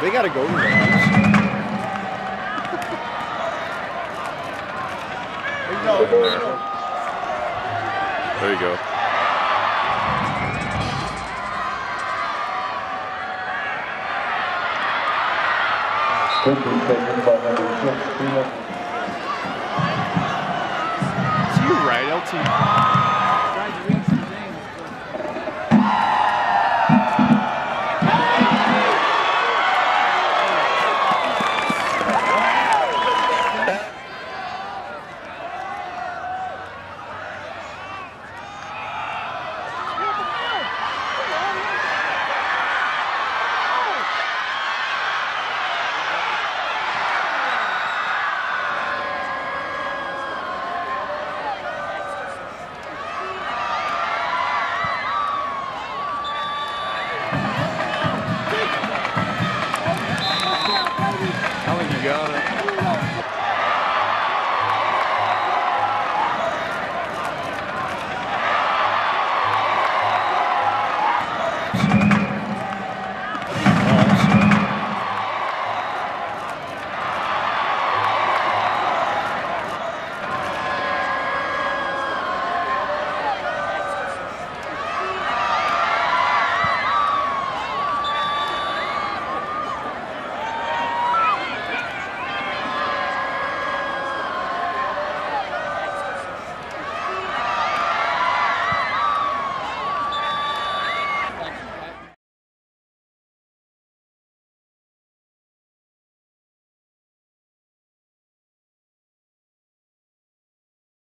They gotta go to the. There you go. There you go. There you go. Quickly taken by number six, Tina So you're right, LT. legal. Né?